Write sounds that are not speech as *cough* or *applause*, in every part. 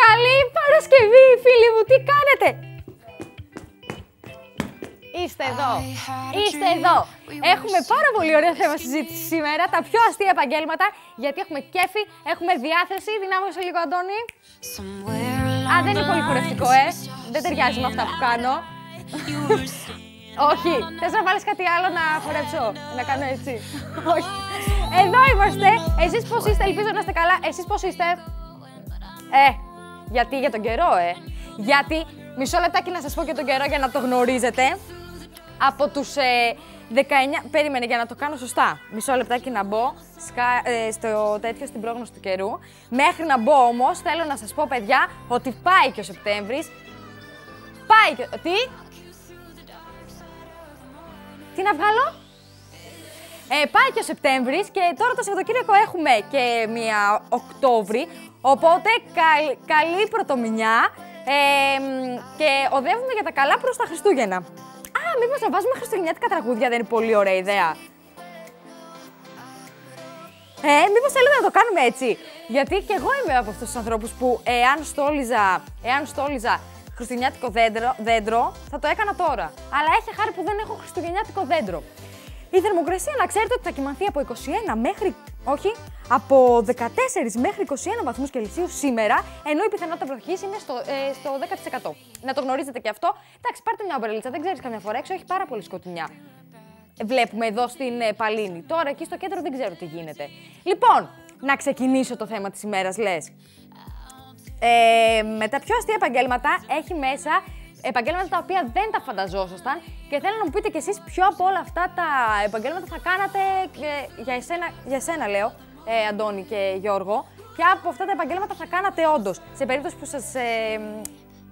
Καλή Παρασκευή, φίλοι μου, τι κάνετε! Είστε εδώ. Είστε εδώ. Έχουμε πάρα πολύ ωραία θέμα συζήτηση σήμερα. Τα πιο αστεία επαγγέλματα. Γιατί έχουμε κέφι, έχουμε διάθεση. Δυνάμωσε λίγο, Αντώνη. Α, δεν είναι πολύ κουρευτικό, ε. Δεν ταιριάζει με αυτά που κάνω. *laughs* Όχι. Θες να βάλεις κάτι άλλο να χορέψω, να κάνω έτσι; *laughs* Όχι. Εδώ είμαστε. Εσείς πώς είστε, ελπίζω να είστε καλά. Εσείς πώς είστε; Ε, γιατί για τον καιρό, ε. Γιατί, μισό λεπτάκι να σας πω και τον καιρό για να το γνωρίζετε. Από τους ε, 19... Περίμενε για να το κάνω σωστά. Μισό λεπτάκι να μπω σκα, ε, στο τέτοιο στην πρόγνωση του καιρού. Μέχρι να μπω όμως, θέλω να σας πω, παιδιά, ότι πάει και ο Σεπτέμβρης. Πάει και... Τι; Τι να βγάλω; Ε, πάει και ο Σεπτέμβρης και τώρα το Σαββατοκύριακο έχουμε και μία Οκτώβρη. Οπότε καλ- καλή πρωτομηνιά ε, μ, και οδεύουμε για τα καλά προς τα Χριστούγεννα. Α, μήπως να βάζουμε χριστουγεννιάτικα τραγούδια, δεν είναι πολύ ωραία ιδέα. Ε, μήπως θέλετε να το κάνουμε έτσι. Γιατί και εγώ είμαι από αυτούς τους ανθρώπους που εάν στόλιζα, εάν στόλιζα χριστουγεννιάτικο δέντρο, δέντρο, θα το έκανα τώρα. Αλλά έχει χάρη που δεν έχω χριστουγεννιάτικο δέντρο. Η θερμοκρασία να ξέρετε ότι θα κοιμανθεί από 21 μέχρι, όχι, από 14 μέχρι 21 βαθμούς Κελσίου σήμερα, ενώ η πιθανότητα βροχής είναι στο, ε, στο 10%. Να το γνωρίζετε και αυτό. Εντάξει, πάρτε μια ομπρελίτσα, δεν ξέρεις καμιά φορά έξω, έχει πάρα πολύ σκοτεινιά. Βλέπουμε εδώ στην ε, Παλίνη. Τώρα εκεί στο κέντρο δεν ξέρω τι γίνεται. Λοιπόν, να ξεκινήσω το θέμα της ημέρας, λες. Ε, με τα πιο αστεία επαγγέλματα έχει μέσα επαγγέλματα τα οποία δεν τα φανταζόσασταν και θέλω να μου πείτε κι εσείς ποιο από όλα αυτά τα επαγγέλματα θα κάνατε ε, για, εσένα, για εσένα λέω, ε, Αντώνη και Γιώργο, και από αυτά τα επαγγέλματα θα κάνατε όντως. Σε περίπτωση που σας ε,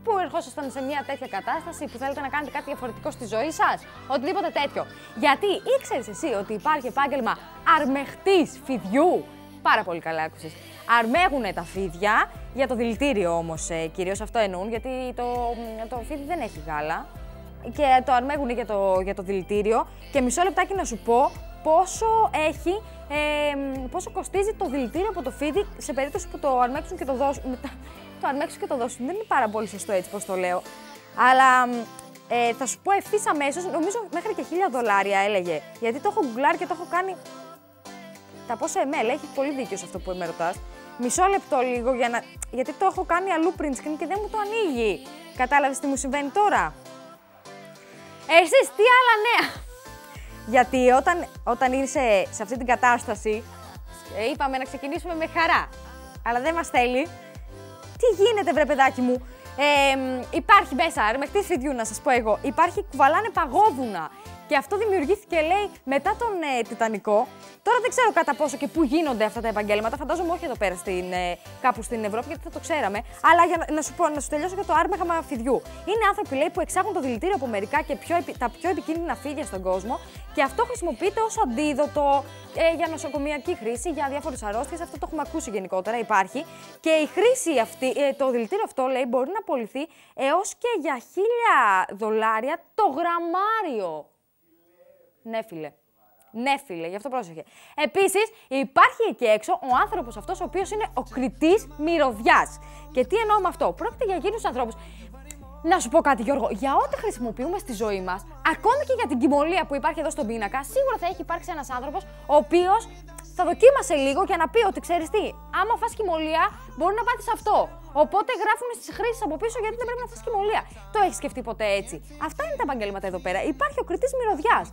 που ερχόσασταν σε μια τέτοια κατάσταση που θέλετε να κάνετε κάτι διαφορετικό στη ζωή σας, οτιδήποτε τέτοιο. Γιατί ήξερες εσύ ότι υπάρχει επάγγελμα αρμεχτής φιδιού; Πάρα πολύ καλά άκουσες. Αρμέγουν τα φίδια για το δηλητήριο όμως ε, κυρίως αυτό εννοούν, γιατί το, το φίδι δεν έχει γάλα. Και το αρμέγουν για το, για το δηλητήριο. Και μισό λεπτάκι να σου πω πόσο έχει, ε, πόσο κοστίζει το δηλητήριο από το φίδι σε περίπτωση που το αρμέξουν και το δώσουν. μετά- Το αρμέξουν και το δώσουν. Δεν είναι πάρα πολύ σωστό έτσι πώ το λέω. Αλλά ε, θα σου πω ευθύς αμέσως, νομίζω μέχρι και 1000 δολάρια έλεγε. Γιατί το έχω γκουγκλάρει και το έχω κάνει. Τα πόσα ML, έχει πολύ δίκιο σε αυτό που με ρωτάς. Μισό λεπτό λίγο για να. Γιατί το έχω κάνει αλλού print screen και δεν μου το ανοίγει. Κατάλαβες τι μου συμβαίνει τώρα; Εσείς τι άλλα νέα; Γιατί όταν, όταν είσαι σε αυτή την κατάσταση, ε, είπαμε να ξεκινήσουμε με χαρά. Αλλά δεν μας θέλει. Τι γίνεται, βρε παιδάκι μου; Ε, μ, υπάρχει μέσα, αρμεχτή φιδιού να σας πω εγώ, υπάρχει κουβαλάνε παγόδουνα. Και αυτό δημιουργήθηκε, λέει, μετά τον ε, Τιτανικό. Τώρα δεν ξέρω κατά πόσο και πού γίνονται αυτά τα επαγγέλματα. Φαντάζομαι όχι εδώ πέρα στην, ε, κάπου στην Ευρώπη, γιατί θα το ξέραμε. Αλλά για να, να σου πω, να σου τελειώσω για το άρμεγμα φιδιού. Είναι άνθρωποι, λέει, που εξάγουν το δηλητήριο από μερικά και πιο, επι- τα πιο επικίνδυνα φίδια στον κόσμο και αυτό χρησιμοποιείται ως αντίδοτο ε, για νοσοκομιακή χρήση, για διάφορε αρρώστιες. Αυτό το έχουμε ακούσει γενικότερα, υπάρχει. Και η χρήση αυτή, ε, το δηλητήριο αυτό, λέει, μπορεί να απολυθεί έως και για χίλια δολάρια το γραμμάριο. Ναι, φίλε. Ναι, φίλε, γι' αυτό πρόσεχε. Επίσης, υπάρχει εκεί έξω ο άνθρωπος αυτός, ο οποίος είναι ο κριτής μυρωδιάς. Και τι εννοώ με αυτό; Πρόκειται για εκείνου ανθρώπους. Να σου πω κάτι, Γιώργο. Για ό,τι χρησιμοποιούμε στη ζωή μας, ακόμη και για την κοιμωλία που υπάρχει εδώ στον πίνακα, σίγουρα θα έχει υπάρξει ένας άνθρωπος ο οποίος θα δοκίμασε λίγο για να πει ότι ξέρεις τι, άμα φας κοιμωλία, μπορεί να πάθεις αυτό. Οπότε γράφουν στις χρήσεις από πίσω γιατί δεν πρέπει να φας κοιμωλία. Το έχεις σκεφτεί ποτέ έτσι. Αυτά είναι τα επαγγέλματα εδώ πέρα. Υπάρχει ο κριτή μυρωδιάς.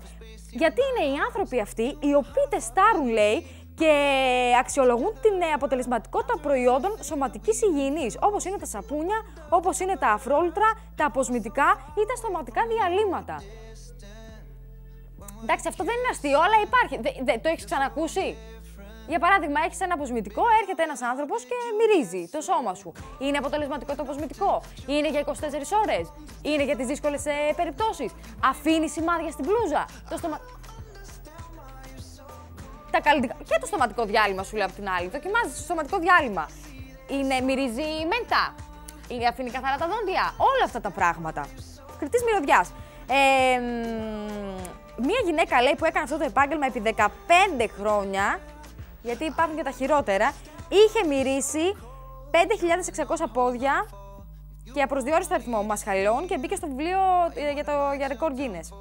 Γιατί είναι οι άνθρωποι αυτοί οι οποίοι τεστάρουν, λέει, και αξιολογούν την ε, αποτελεσματικότητα προϊόντων σωματικής υγιεινής, όπως είναι τα σαπούνια, όπως είναι τα αφρόλουτρα, τα αποσμητικά ή τα στοματικά διαλύματα. Εντάξει, αυτό δεν είναι αστείο, αλλά υπάρχει. Δε- δε- το έχεις ξανακούσει; Για παράδειγμα, έχεις ένα αποσμητικό, έρχεται ένας άνθρωπος και μυρίζει το σώμα σου. Είναι αποτελεσματικό το αποσμητικό; Είναι για 24 ώρες; Είναι για τις δύσκολες περιπτώσεις; Αφήνει σημάδια στην μπλούζα. Το στομα... Τα καλλιτικά... Και το στοματικό διάλειμμα σου λέει από την άλλη. Δοκιμάζεις το στοματικό διάλειμμα. είναι, μυρίζει μεντά. Είναι αφήνει καθαρά τα δόντια; Όλα αυτά τα πράγματα. Κριτής μυρωδιάς. Ε, μ, μία γυναίκα λέει που έκανε αυτό το επάγγελμα επί 15 χρόνια, γιατί υπάρχουν και τα χειρότερα, είχε μυρίσει 5.600 πόδια και απροσδιόριστο αριθμό μασχαλών και μπήκε στο βιβλίο ε, για το για ρεκόρ Guinness.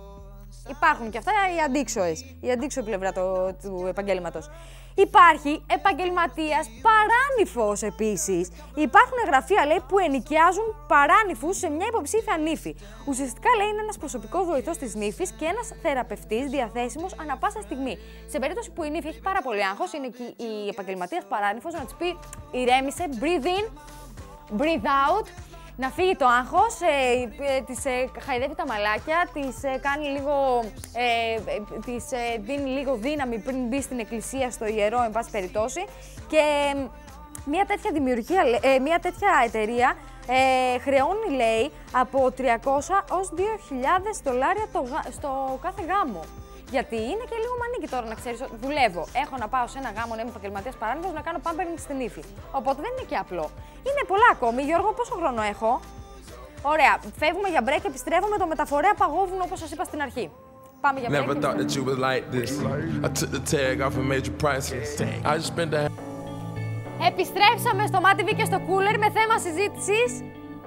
Υπάρχουν και αυτά οι αντίξωες, η αντίξωη πλευρά το- του επαγγέλματος. Υπάρχει επαγγελματίας παράνυφος επίσης. Υπάρχουν γραφεία λέει που ενοικιάζουν παράνυφους σε μια υποψήφια νύφη. Ουσιαστικά λέει είναι ένας προσωπικός βοηθός της νύφης και ένας θεραπευτής διαθέσιμος ανα πάσα στιγμή. Σε περίπτωση που η νύφη έχει πάρα πολύ άγχος, είναι εκεί η επαγγελματίας παράνυφος να της πει ηρέμησε, breathe in, breathe out, να φύγει το άγχος, ε, ε, της ε, χαϊδεύει τα μαλάκια, της ε, κάνει λίγο, ε, ε, της ε, δίνει λίγο δύναμη πριν μπει στην εκκλησία, στο ιερό, εν πάση περιπτώσει. Και ε, μια τέτοια δημιουργία, λέ- ε, μια τέτοια εταιρεία ε, χρεώνει, λέει, από 300 ως 2.000 δολάρια το, γα- στο κάθε γάμο. Γιατί είναι και λίγο μανίκι τώρα να ξέρεις ότι δουλεύω. Έχω να πάω σε ένα γάμο να είμαι επαγγελματίας παράνομο να κάνω πάμπερνι στην ύφη. Οπότε δεν είναι και απλό. Είναι πολλά ακόμη. Γιώργο, πόσο χρόνο έχω; Ωραία. Φεύγουμε για break, επιστρέφουμε το μεταφορέα παγόβουνο όπως σας είπα στην αρχή. Πάμε για break. Never thought that you was like this. I took the tag off and made you priceless. I just spent a Επιστρέψαμε στο Μάτι και στο Cooler με θέμα συζήτησης.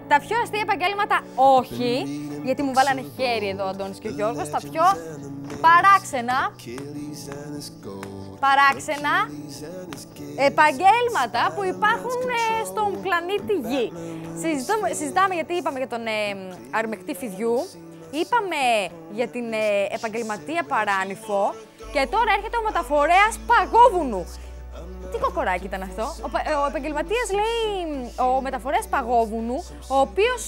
Τα πιο αστεία επαγγέλματα όχι, γιατί μου βάλανε χέρι εδώ ο Αντώνης και ο Γιώργος. Τα πιο παράξενα, παράξενα επαγγέλματα που υπάρχουν ε, στον πλανήτη Γη. Συζητούμε, συζητάμε γιατί είπαμε για τον ε, αρμεκτή φιδιού, είπαμε για την ε, επαγγελματία παράνυφο και τώρα έρχεται ο μεταφορέας παγόβουνου. Τι κοκοράκι ήταν αυτό; Ο, πα- ε, ο επαγγελματίας λέει, ο μεταφορέα Παγόβουνου, ο οποίος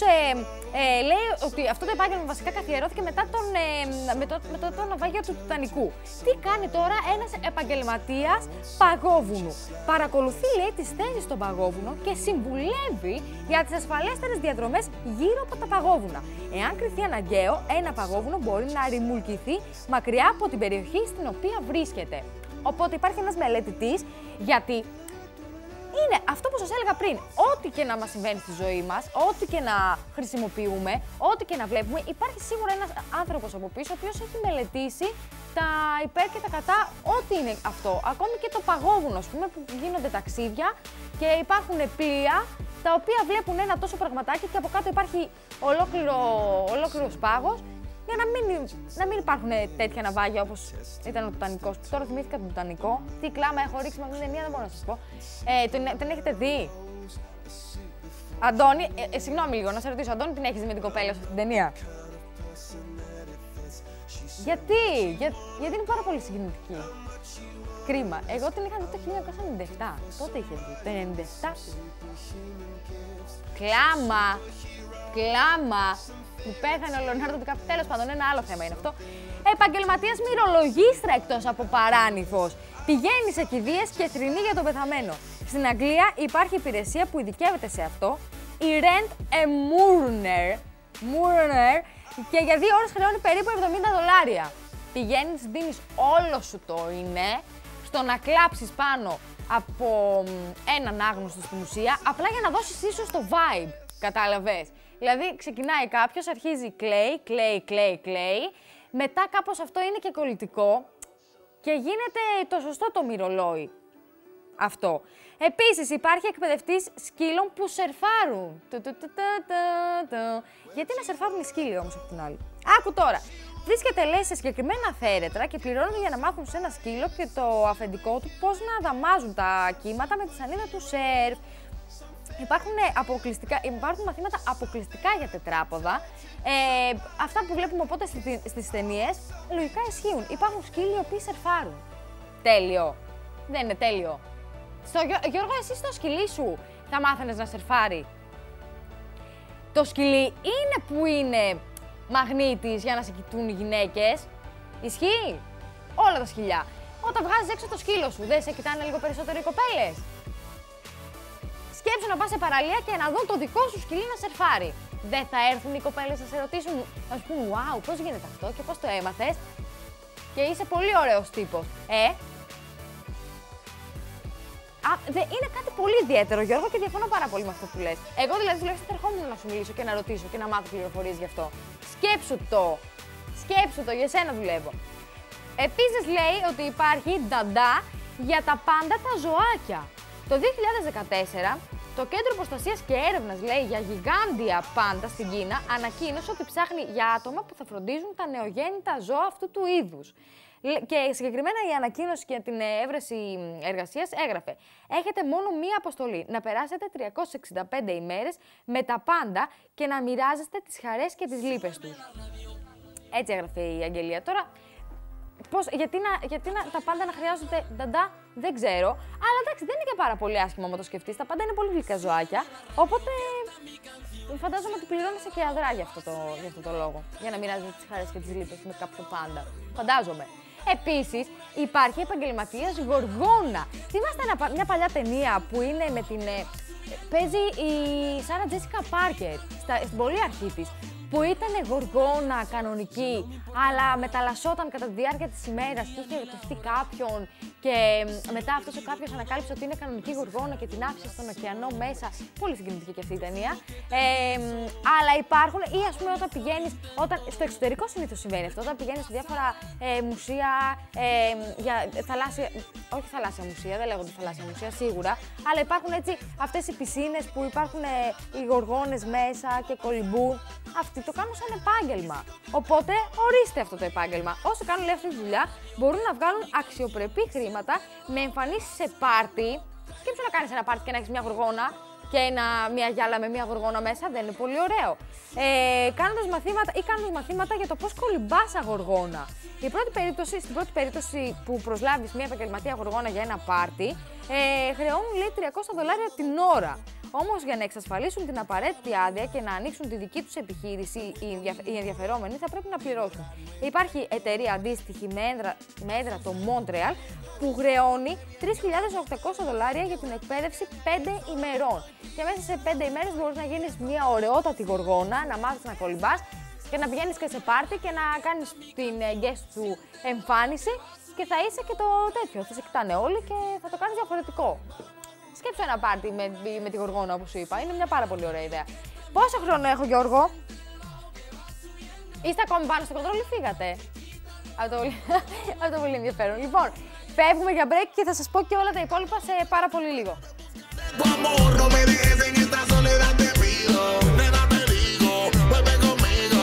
ε, λέει ότι αυτό το επάγγελμα βασικά καθιερώθηκε μετά τον, ε, με, το, με το, το ναυάγιο του Τιτανικού. Τι κάνει τώρα ένας επαγγελματίας Παγόβουνου; Παρακολουθεί, λέει, τις θέσεις στον Παγόβουνο και συμβουλεύει για τις ασφαλέστερες διαδρομές γύρω από τα παγόβουνα. Εάν κρυθεί αναγκαίο, ένα παγόβουνο μπορεί να ρημουλκηθεί μακριά από την περιοχή στην οποία βρίσκεται. Οπότε υπάρχει ένας μελετητής γιατί είναι αυτό που σας έλεγα πριν. Ό,τι και να μας συμβαίνει στη ζωή μας, ό,τι και να χρησιμοποιούμε, ό,τι και να βλέπουμε, υπάρχει σίγουρα ένας άνθρωπος από πίσω, ο οποίος έχει μελετήσει τα υπέρ και τα κατά, ό,τι είναι αυτό. Ακόμη και το παγόβουνο, ας πούμε, που γίνονται ταξίδια και υπάρχουν πλοία τα οποία βλέπουν ένα τόσο πραγματάκι και από κάτω υπάρχει ολόκληρο, ολόκληρος πάγος για να μην, να μην υπάρχουν τέτοια ναυάγια όπως ήταν ο Τιτανικός. Τώρα θυμήθηκα τον Τιτανικό. Τι κλάμα έχω ρίξει με αυτήν την ταινία, δεν μπορώ να σας πω. Ε, τον, τον έχετε δει; Αντώνη, ε, ε, συγγνώμη λίγο, να σε ρωτήσω, Αντώνη, την έχεις δει με την κοπέλα σου αυτή την ταινία; Γιατί, για, γιατί είναι πάρα πολύ συγκινητική. Κρίμα. Εγώ την είχα δει το 1997. Τότε είχε δει. Το 97. Κλάμα. Κλάμα. Που πέθανε ο Λεωνάρντο Ντικάπ. Τέλος πάντων, ένα άλλο θέμα είναι αυτό. Επαγγελματίας μυρολογίστρα εκτός από παράνυφος. Πηγαίνει σε κηδείες και θρυνεί για τον πεθαμένο. Στην Αγγλία υπάρχει υπηρεσία που ειδικεύεται σε αυτό. Η Rent a Mourner. Mourner και για δύο ώρες χρεώνει περίπου 70 δολάρια. Πηγαίνεις, δίνεις όλο σου το είναι, στο να κλάψεις πάνω από μ, έναν άγνωστο στην ουσία, απλά για να δώσεις ίσως το vibe, κατάλαβες. Δηλαδή ξεκινάει κάποιος, αρχίζει κλαίει, κλαίει, κλαίει, κλαίει, μετά κάπως αυτό είναι και κολλητικό και γίνεται το σωστό το μυρολόι αυτό. Επίσης υπάρχει εκπαιδευτής σκύλων που σερφάρουν. Του, του, του, του, του, του. Γιατί να σερφάρουν οι σκύλοι όμως από την άλλη. Άκου τώρα. Βρίσκεται λέει σε συγκεκριμένα θέρετρα και πληρώνουν για να μάθουν σε ένα σκύλο και το αφεντικό του πώς να δαμάζουν τα κύματα με τη σανίδα του σερφ. Υπάρχουν, αποκλειστικά, υπάρχουν μαθήματα αποκλειστικά για τετράποδα. Ε, αυτά που βλέπουμε οπότε στι- στις ταινίες λογικά ισχύουν. Υπάρχουν σκύλοι οι οποίοι σερφάρουν. Τέλειο. Δεν είναι τέλειο. Στο, Γιώ- Γιώργο, εσύ στο σκυλί σου θα μάθαινες να σερφάρει. Το σκυλί είναι που είναι μαγνήτης για να σε κοιτούν οι γυναίκες. Ισχύει. Όλα τα σκυλιά. Όταν βγάζεις έξω το σκύλο σου, δεν σε κοιτάνε λίγο περισσότερο οι κοπέλες. Σκέψου να πας σε παραλία και να δουν το δικό σου σκυλί να σερφάρει. Δεν θα έρθουν οι κοπέλες να σε ρωτήσουν, να σου πούν, Wow, πώς γίνεται αυτό και πώς το έμαθες. Και είσαι πολύ ωραίος τύπος. Ε, Α, δε, είναι κάτι πολύ ιδιαίτερο, Γιώργο, και διαφωνώ πάρα πολύ με αυτό που λες. Εγώ δηλαδή τουλάχιστον θα ερχόμουν να σου μιλήσω και να ρωτήσω και να μάθω πληροφορίες γι' αυτό. Σκέψου το. Σκέψου το, για σένα δουλεύω. Επίσης λέει ότι υπάρχει νταντά για τα πάντα τα ζωάκια. Το 2014 το Κέντρο Προστασίας και Έρευνας, λέει, για γιγάντια πάντα στην Κίνα, ανακοίνωσε ότι ψάχνει για άτομα που θα φροντίζουν τα νεογέννητα ζώα αυτού του είδους. Και συγκεκριμένα η ανακοίνωση για την έβρεση εργασίας έγραφε: Έχετε μόνο μία αποστολή. Να περάσετε 365 ημέρες με τα πάντα και να μοιράζεστε τις χαρές και τις λύπες τους. Έτσι έγραφε η Αγγελία. Τώρα, Πώς, γιατί να, γιατί να, τα πάντα να χρειάζονται νταντά, δεν ξέρω. Αλλά εντάξει, δεν είναι και πάρα πολύ άσχημα άμα το σκεφτείς. Τα πάντα είναι πολύ γλυκά ζωάκια. Οπότε φαντάζομαι ότι πληρώνεσαι και αδρά για αυτό το, για αυτό το λόγο. Για να μοιράζεσαι τις χαρές και τις λύπες με κάποιο πάντα. Φαντάζομαι. Επίσης, υπάρχει επαγγελματίας γοργόνα. Θυμάστε ένα, μια παλιά ταινία που είναι με την. ε, Παίζει η Σάρα Τζέσικα Πάρκερ στην πολύ αρχή της. Που ήταν γοργόνα κανονική, αλλά μεταλλασσόταν κατά τη διάρκεια της ημέρας και είχε ερωτευτεί κάποιον. Και μ, μετά αυτός ο κάποιος ανακάλυψε ότι είναι κανονική γοργόνα και την άφησε στον ωκεανό μέσα. Πολύ συγκινητική και αυτή η ταινία. Ε, μ, αλλά υπάρχουν, ή ας πούμε όταν πηγαίνεις. Όταν, στο εξωτερικό συνήθως συμβαίνει αυτό. Όταν πηγαίνεις σε διάφορα ε, μουσεία ε, μ, για θαλάσσια. Όχι θαλάσσια μουσεία, δεν λέγονται θαλάσσια μουσεία σίγουρα. Αλλά υπάρχουν έτσι αυτές οι πισίνες που υπάρχουν ε, οι γοργόνες μέσα και κολυμπούν. Αυτοί το κάνουν σαν επάγγελμα. Οπότε ορίστε αυτό το επάγγελμα. Όσοι κάνουν λέει αυτή τη δουλειά μπορούν να βγάλουν αξιοπρεπή χρήματα με εμφανίσεις σε πάρτι. Σκέψου να κάνεις ένα πάρτι και να έχεις μια γοργόνα και ένα, μια γυάλα με μια γοργόνα μέσα, δεν είναι πολύ ωραίο. Ε, κάνοντας μαθήματα ή κάνοντας μαθήματα για το πώς κολυμπάς αγοργόνα. Η πρώτη περίπτωση, στην πρώτη περίπτωση που προσλάβεις μια επαγγελματία γοργόνα για ένα πάρτι, ε, χρεώνουν λέει 300 δολάρια την ώρα. Όμως για να εξασφαλίσουν την απαραίτητη άδεια και να ανοίξουν τη δική τους επιχείρηση οι, ενδια- οι ενδιαφερόμενοι θα πρέπει να πληρώσουν. Υπάρχει εταιρεία αντίστοιχη με έδρα, με έδρα το Montreal που χρεώνει 3.800 δολάρια για την εκπαίδευση 5 ημερών. Και μέσα σε 5 ημέρες μπορείς να γίνεις μια ωραιότατη γοργόνα, να μάθεις να κολυμπάς και να πηγαίνεις και σε πάρτι και να κάνεις την ε, guest σου εμφάνιση και θα είσαι και το τέτοιο. Θα σε κοιτάνε όλοι και θα το κάνεις διαφορετικό. Σκέψου ένα πάρτι με, με τη γοργόνα, όπως σου είπα. Είναι μια πάρα πολύ ωραία ιδέα. Πόσο χρόνο έχω, Γιώργο; Είστε ακόμη πάνω στο κοντρόλ ή φύγατε. Αυτό το, πολύ- *laughs* αυτό το πολύ ενδιαφέρον. Λοιπόν, φεύγουμε για break και θα σας πω και όλα τα υπόλοιπα σε πάρα πολύ λίγο. Tu amor, no me dejes en esta soledad, te pido. Nena, te digo, vuelve conmigo.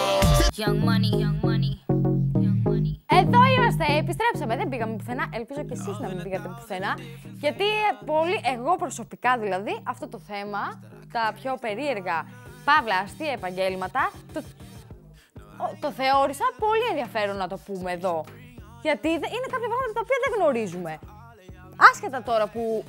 Young money, young money, επιστρέψαμε, δεν πήγαμε πουθενά. Ελπίζω και εσείς να μην πήγατε πουθενά. Γιατί ε, πολύ, εγώ προσωπικά δηλαδή, αυτό το θέμα, τα πιο περίεργα παύλα αστεία επαγγέλματα, το, ο- το θεώρησα πολύ ενδιαφέρον να το πούμε εδώ. Γιατί δε- είναι κάποια πράγματα τα οποία δεν γνωρίζουμε. Άσχετα τώρα που,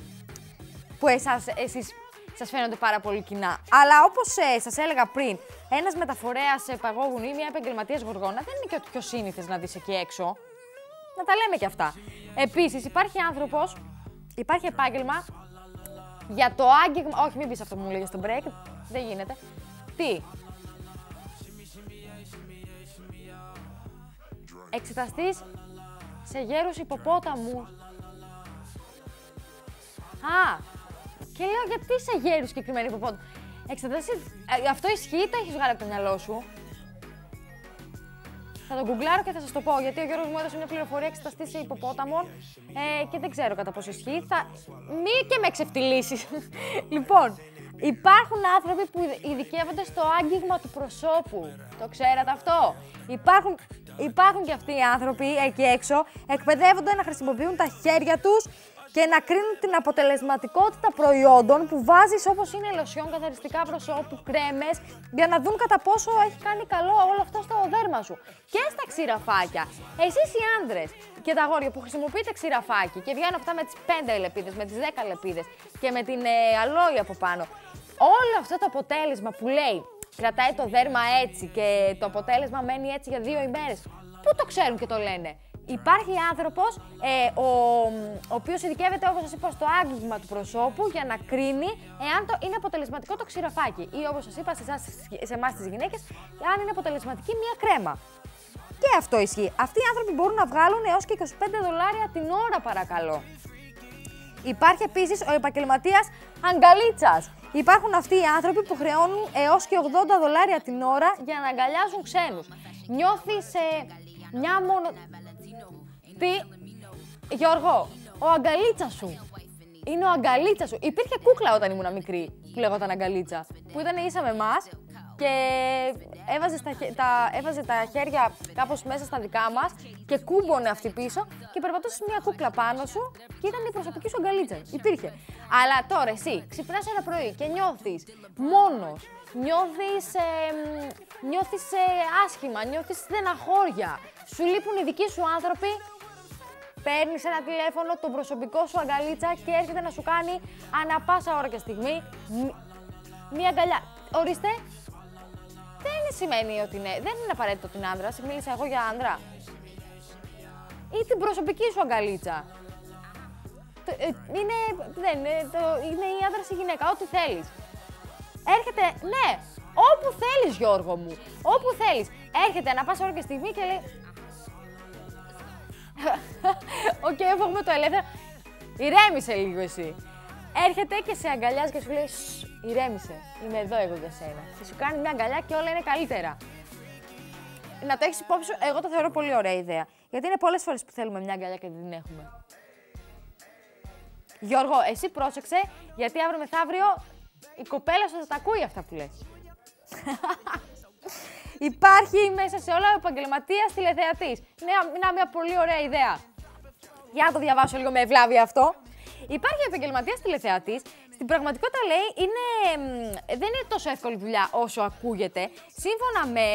που εσάς, εσείς σας φαίνονται πάρα πολύ κοινά. Αλλά όπως ε, σας έλεγα πριν, ένας μεταφορέας σε παγόβουνο ή μια επαγγελματίας γοργόνα δεν είναι και ότι πιο σύνηθες να δεις εκεί έξω. Να τα λέμε κι αυτά. Επίσης υπάρχει άνθρωπος, υπάρχει επάγγελμα για το άγγιγμα... Όχι, μην πεις αυτό που μου λέγες στο break. Δεν γίνεται. Τι; Εξεταστής σε γέρους υποπόταμους. Α, και λέω γιατί σε γέρους συγκεκριμένα υποπόταμους; Εξεταστής, ε, αυτό ισχύει ή το έχεις βγάλει από το μυαλό σου. Θα το γκουγκλάρω και θα σας το πω. Γιατί ο Γιώργος μου έδωσε μια πληροφορία εξεταστή σε υποπόταμων ε, και δεν ξέρω κατά πόσο ισχύει. Θα... Μη και με εξευτελίσει. *laughs* λοιπόν, υπάρχουν άνθρωποι που ειδικεύονται στο άγγιγμα του προσώπου. Το ξέρατε αυτό; Υπάρχουν, υπάρχουν και αυτοί οι άνθρωποι εκεί έξω. Εκπαιδεύονται να χρησιμοποιούν τα χέρια τους και να κρίνουν την αποτελεσματικότητα προϊόντων που βάζεις όπως είναι λοσιόν, καθαριστικά προσώπου, κρέμες, για να δουν κατά πόσο έχει κάνει καλό όλο αυτό στο δέρμα σου. Και στα ξηραφάκια. Εσείς οι άντρες και τα αγόρια που χρησιμοποιείτε ξηραφάκι και βγαίνουν αυτά με τις 5 λεπίδες, με τις 10 λεπίδες και με την ε, αλόη από πάνω. Όλο αυτό το αποτέλεσμα που λέει κρατάει το δέρμα έτσι και το αποτέλεσμα μένει έτσι για δύο ημέρες. Πού το ξέρουν και το λένε; Υπάρχει άνθρωπος ε, ο, ο οποίος ειδικεύεται, όπως σας είπα, στο άγγιγμα του προσώπου για να κρίνει εάν το είναι αποτελεσματικό το ξηραφάκι ή όπως σας είπα σε, εσάς, σε εμάς τις γυναίκες, αν είναι αποτελεσματική μία κρέμα. Και αυτό ισχύει. Αυτοί οι άνθρωποι μπορούν να βγάλουν έως και 25 δολάρια την ώρα παρακαλώ. Υπάρχει επίσης ο επαγγελματίας αγκαλίτσας. Υπάρχουν αυτοί οι άνθρωποι που χρεώνουν έως και 80 δολάρια την ώρα για να αγκαλιάζουν ξένους. Νιώθεις μια μόνο. Τι. Γιώργο, ο αγκαλίτσα σου. Είναι ο αγκαλίτσα σου. Υπήρχε κούκλα όταν ήμουν μικρή που λέγονταν αγκαλίτσα. Που ήταν ίσα με εμάς και έβαζε τα, χε- τα, έβαζε τα χέρια κάπως μέσα στα δικά μας και κούμπονε αυτή πίσω και περπατούσες μια κούκλα πάνω σου και ήταν η προσωπική σου αγκαλίτσα. Υπήρχε. Αλλά τώρα εσύ ξυπνάς ένα πρωί και νιώθεις μόνος, νιώθεις, ε, μ, νιώθεις ε, άσχημα, νιώθεις στεναχώρια, σου λείπουν οι δικοί σου άνθρωποι Παίρνεις ένα τηλέφωνο, τον προσωπικό σου αγκαλίτσα και έρχεται να σου κάνει ανα πάσα ώρα και στιγμή μ- μία αγκαλιά. Ορίστε, δεν σημαίνει ότι είναι, δεν είναι απαραίτητο ότι είναι άντρα. Μίλησα εγώ για άντρα. Ή την προσωπική σου αγκαλίτσα. Το- ε, Είναι, δεν, είναι, το, είναι η άντρα ή η γυναίκα, ό,τι θέλεις. Έρχεται, ναι, όπου θέλεις Γιώργο μου, όπου θέλεις. Έρχεται ανα πάσα ώρα και στιγμή και λέει, *laughs* Οκ, έχουμε το ελεύθερο. Ηρέμησε λίγο εσύ. Έρχεται και σε αγκαλιάζει και σου λέει «Σσ, ηρέμησε. Είμαι εδώ εγώ για σένα. Και σου κάνει μια αγκαλιά και όλα είναι καλύτερα. Να το έχεις υπόψη σου, εγώ το θεωρώ πολύ ωραία ιδέα. Γιατί είναι πολλές φορές που θέλουμε μια αγκαλιά και δεν την έχουμε. Γιώργο, εσύ πρόσεξε, γιατί αύριο μεθαύριο η κοπέλα σου θα τα ακούει αυτά που λες. *laughs* Υπάρχει μέσα σε όλα ο επαγγελματίας τηλεθεατής. Ναι, μια πολύ ωραία ιδέα. Για να το διαβάσω λίγο με ευλάβεια αυτό. Υπάρχει επαγγελματίας τηλεθεατής. Στην πραγματικότητα λέει είναι, μ, δεν είναι τόσο εύκολη δουλειά όσο ακούγεται. Σύμφωνα με,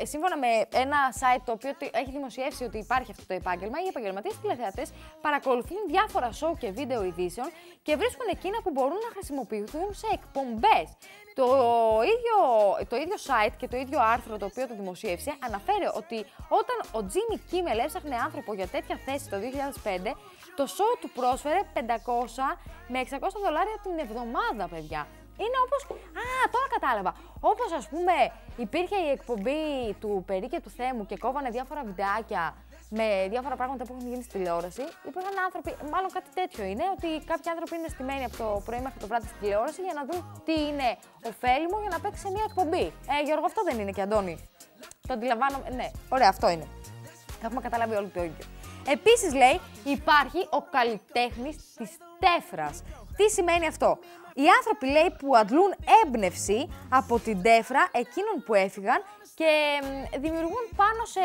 ε, σύμφωνα με ένα site το οποίο το- έχει δημοσιεύσει ότι υπάρχει αυτό το επάγγελμα, οι επαγγελματίες τηλεθεατές παρακολουθούν διάφορα show και βίντεο ειδήσεων και βρίσκουν εκείνα που μπορούν να χρησιμοποιηθούν σε εκπομπές. Το ίδιο, το ίδιο site και το ίδιο άρθρο το οποίο το δημοσίευσε αναφέρει ότι όταν ο Jimmy Kimmel έψαχνε άνθρωπο για τέτοια θέση το 2005, το show του πρόσφερε 500 με 600 δολάρια την εβδομάδα, παιδιά. Είναι όπως... Α, τώρα κατάλαβα. Όπως ας πούμε υπήρχε η εκπομπή του Περί και του Θέμου και κόβανε διάφορα βιντεάκια με διάφορα πράγματα που έχουν γίνει στη τηλεόραση. Υπήρχαν άνθρωποι, μάλλον κάτι τέτοιο είναι, ότι κάποιοι άνθρωποι είναι στημένοι από το πρωί μέχρι το βράδυ στη τηλεόραση για να δουν τι είναι ωφέλιμο για να παίξει σε μια εκπομπή. Ε, Γιώργο, αυτό δεν είναι και Αντώνη. Το αντιλαμβάνομαι. Ναι, ωραία, αυτό είναι. Έχουμε καταλάβει όλοι το ίδιο. Επίσης λέει υπάρχει ο καλλιτέχνης της τέφρας. Τι σημαίνει αυτό; Οι άνθρωποι λέει που αντλούν έμπνευση από την τέφρα εκείνων που έφυγαν και μ, δημιουργούν πάνω σε...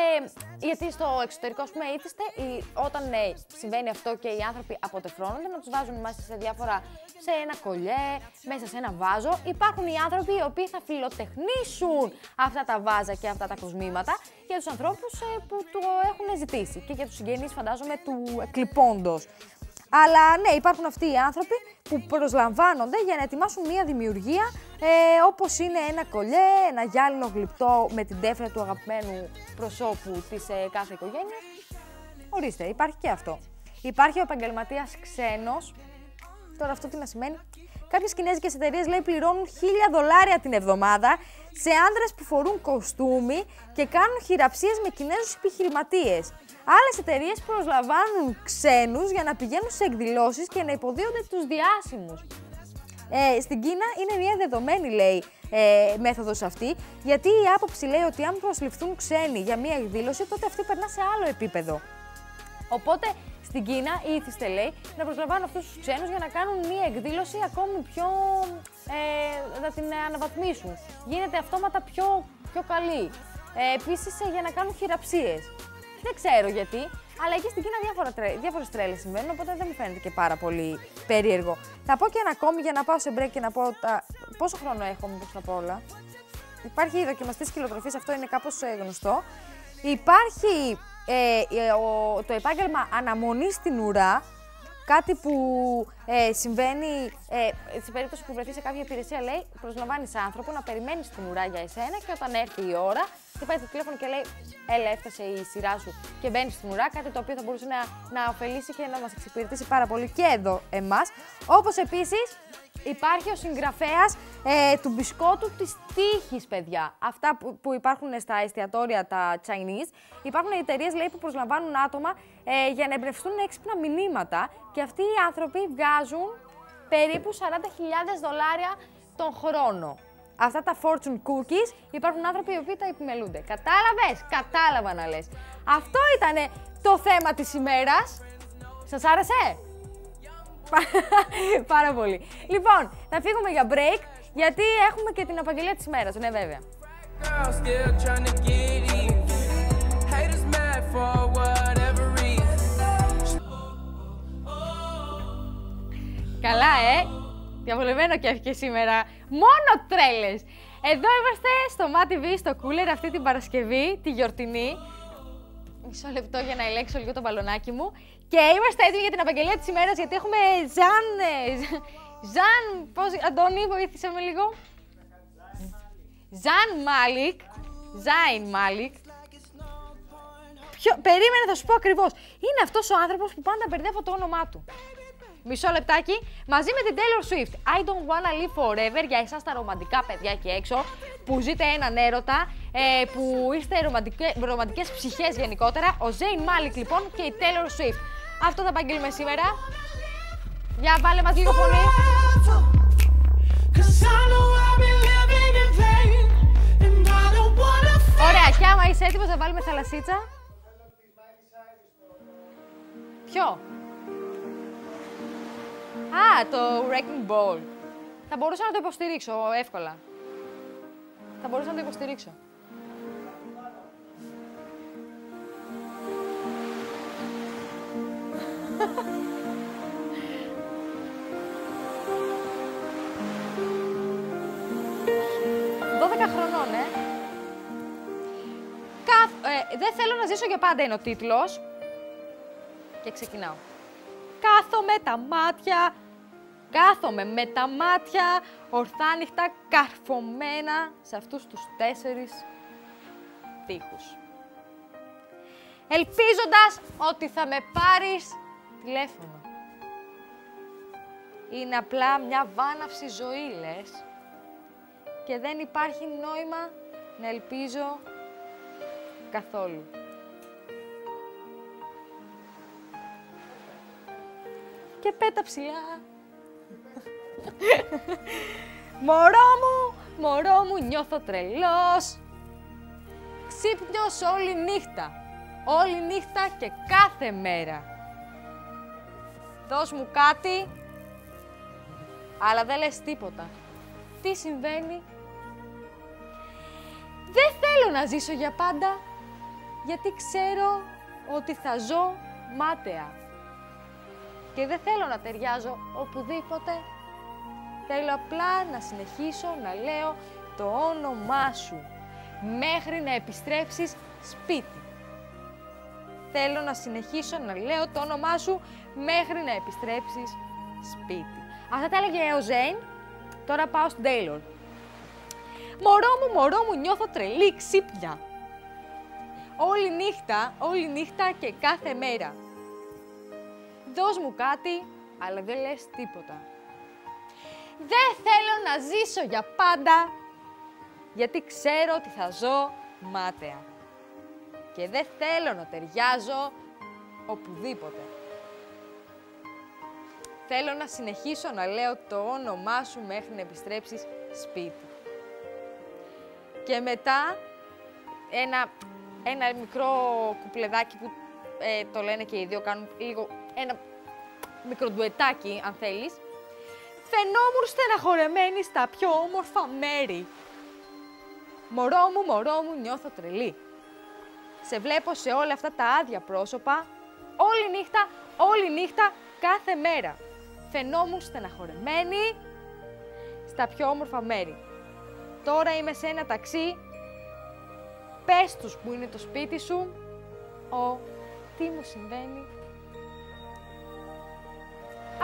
Γιατί στο εξωτερικό, ας πούμε, ήθιστε, ή- όταν ε, συμβαίνει αυτό και οι άνθρωποι αποτεφρώνονται, να τους βάζουν μέσα σε διάφορα, σε ένα κολλιέ, μέσα σε ένα βάζο. Υπάρχουν οι άνθρωποι οι οποίοι θα φιλοτεχνήσουν αυτά τα βάζα και αυτά τα κοσμήματα για τους ανθρώπους ε, που το έχουν ζητήσει και για τους συγγενείς φαντάζομαι του εκλειπώντος. Αλλά ναι, υπάρχουν αυτοί οι άνθρωποι που προσλαμβάνονται για να ετοιμάσουν μία δημιουργία ε, όπως είναι ένα κολλιέ, ένα γυάλινο γλυπτό με την τέφρα του αγαπημένου προσώπου της ε, κάθε οικογένειας. Ορίστε, υπάρχει και αυτό. Υπάρχει ο επαγγελματίας ξένος. Τώρα αυτό τι να σημαίνει; Κάποιες κινέζικες εταιρείες λέει πληρώνουν 1000 δολάρια την εβδομάδα σε άντρε που φορούν κοστούμι και κάνουν χειραψίες με Κινέζους επιχειρηματίες. Άλλες εταιρείες προσλαμβάνουν ξένους για να πηγαίνουν σε εκδηλώσεις και να υποδίονται τους διάσημους. Ε, στην Κίνα είναι μια δεδομένη, λέει, ε, μέθοδος αυτή, γιατί η άποψη λέει ότι αν προσληφθούν ξένοι για μια εκδήλωση, τότε αυτή περνά σε άλλο επίπεδο. Οπότε στην Κίνα ήθιστε λέει να προσλαμβάνουν αυτούς τους ξένους για να κάνουν μία εκδήλωση ακόμη πιο. Ε, να την αναβαθμίσουν. Γίνεται αυτόματα πιο, πιο καλή. Ε, Επίσης για να κάνουν χειραψίες. Δεν ξέρω γιατί, αλλά εκεί στην Κίνα διάφορα τρέ, διάφορες τρέλες συμβαίνουν, οπότε δεν μου φαίνεται και πάρα πολύ περίεργο. Θα πω και ένα ακόμη για να πάω σε break και να πω τα... πόσο χρόνο έχω, μήπως θα πω όλα. Υπάρχει η δοκιμαστή σκυλοτροφής, αυτό είναι κάπως ε, γνωστό. Υπάρχει ε, ε, ο- το επάγγελμα αναμονή στην ουρά, κάτι που ε, συμβαίνει ε, σε περίπτωση που βρεθεί σε κάποια υπηρεσία, λέει, προσλαμβάνεις άνθρωπο να περιμένεις στην ουρά για εσένα και όταν έρθει η ώρα, χτυπάει το τηλέφωνο και λέει: Έλα, έφτασε η σειρά σου και μπαίνεις στην ουρά. Κάτι το οποίο θα μπορούσε να, να ωφελήσει και να μας εξυπηρετήσει πάρα πολύ και εδώ εμάς. Όπως επίσης Υπάρχει ο συγγραφέας ε, του μπισκότου της τύχης, παιδιά. Αυτά που, που υπάρχουν στα εστιατόρια, τα Chinese. Υπάρχουν εταιρείες που προσλαμβάνουν άτομα ε, για να εμπνευστούν έξυπνα μηνύματα και αυτοί οι άνθρωποι βγάζουν περίπου 40.000 δολάρια τον χρόνο. Αυτά τα fortune cookies υπάρχουν άνθρωποι οι οποίοι τα επιμελούνται. Κατάλαβες, κατάλαβα να λες. Αυτό ήταν το θέμα της ημέρας. Σας άρεσε; Πάρα πολύ. Λοιπόν, θα φύγουμε για break, γιατί έχουμε και την απαγγελία της ημέρας, ναι βέβαια. Girl still trying to get even. Haters mad for whatever reason. Καλά, ε! Διαβολεμένο και έφυγε σήμερα. Μόνο τρέλες! Εδώ είμαστε στο MATV, στο Cooler, αυτή την Παρασκευή, τη γιορτινή. Μισό λεπτό για να ελέγξω λίγο το μπαλονάκι μου. Και είμαστε έτοιμοι για την απαγγελία της ημέρας, γιατί έχουμε Ζαν... ε, Ζαν... Πώς... Αντώνη, βοήθησε με λίγο. Zayn Malik. Zayn Malik. Ποιο... Περίμενε, θα σου πω ακριβώς. Είναι αυτός ο άνθρωπος που πάντα μπερδεύω το όνομά του. Μισό λεπτάκι. Μαζί με την Taylor Swift. I don't wanna live forever για εσάς τα ρομαντικά παιδιά εκεί έξω που ζείτε έναν έρωτα, ε, που είστε ρομαντικέ, ρομαντικές ψυχές γενικότερα. Ο Zayn Malik λοιπόν και η Taylor Swift. Αυτό θα απαγγείλουμε σήμερα. Για βάλε μας λίγο φωνή. Cause I know I've been living in vain. And I don't wanna Ωραία, και άμα είσαι έτοιμος να βάλουμε θαλασσίτσα. Ποιο; Α, το Wrecking Ball. Θα μπορούσα να το υποστηρίξω εύκολα. Θα μπορούσα να το υποστηρίξω. «12 χρονών, ε. Καθ- ε, δεν θέλω να ζήσω για πάντα είναι ο τίτλος. Και ξεκινάω. Κάθομαι τα μάτια, κάθομαι με τα μάτια ορθάνυχτα καρφωμένα σε αυτούς τους τέσσερις τείχους. Ελπίζοντας ότι θα με πάρεις τηλέφωνο. Είναι απλά μια βάναυση ζωή, λες. Και δεν υπάρχει νόημα να ελπίζω καθόλου. Και πέτα ψηλά. μωρό μου, μωρό μου, νιώθω τρελός. Ξύπνιος όλη νύχτα. Όλη νύχτα και κάθε μέρα. Δώσ' μου κάτι, αλλά δεν λες τίποτα. Τι συμβαίνει; Δεν θέλω να ζήσω για πάντα, γιατί ξέρω ότι θα ζω μάταια. Και δεν θέλω να ταιριάζω οπουδήποτε. Θέλω απλά να συνεχίσω να λέω το όνομά σου μέχρι να επιστρέψεις σπίτι. Θέλω να συνεχίσω να λέω το όνομά σου μέχρι να επιστρέψεις σπίτι. Αυτά τα έλεγε ο Ζέιν. Τώρα πάω στην Τέιλορ. Μωρό μου, μωρό μου, νιώθω τρελή ξύπνια. Όλη νύχτα, όλη νύχτα και κάθε μέρα. Δώσ' μου κάτι, αλλά δεν λες τίποτα. Δεν θέλω να ζήσω για πάντα, γιατί ξέρω ότι θα ζω μάταια. Και δεν θέλω να ταιριάζω οπουδήποτε. Θέλω να συνεχίσω να λέω το όνομά σου μέχρι να επιστρέψεις σπίτι. Και μετά ένα, ένα μικρό κουπλεδάκι που ε, το λένε και οι δύο, κάνουν λίγο ένα μικρό ντουετάκι αν θέλεις. Φαινόμουν στεναχωρεμένη στα πιο όμορφα μέρη. Μωρό μου, μωρό μου, νιώθω τρελή. Σε βλέπω σε όλα αυτά τα άδεια πρόσωπα, όλη νύχτα, όλη νύχτα, κάθε μέρα. Φαινόμουν στεναχωρεμένη στα πιο όμορφα μέρη. Τώρα είμαι σε ένα ταξί, πες τους που είναι το σπίτι σου, ο τι μου συμβαίνει.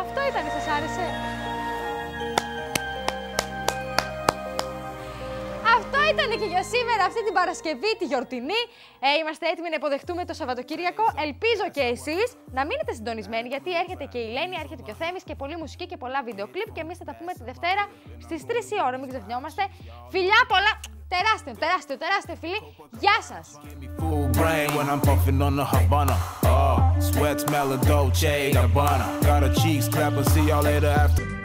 Αυτό ήταν, σας άρεσε. Αυτό ήταν και για σήμερα αυτή την Παρασκευή, τη γιορτινή. Ε, είμαστε έτοιμοι να υποδεχτούμε το Σαββατοκύριακο. Ελπίζω και εσείς να μείνετε συντονισμένοι, γιατί έρχεται και η Λένη, έρχεται και ο Θέμης και πολλή μουσική και πολλά βίντεο κλιπ. Και εμείς θα τα πούμε τη Δευτέρα στις 3 η ώρα. Μην ξεχνιόμαστε. Φιλιά πολλά. Τεράστιο, τεράστιο, τεράστιο φιλί. Γεια σας. Brain when I'm puffing on the Havana. Oh, uh, sweat smell of Dolce Gabbana. Got a cheeks clap and see y'all later after.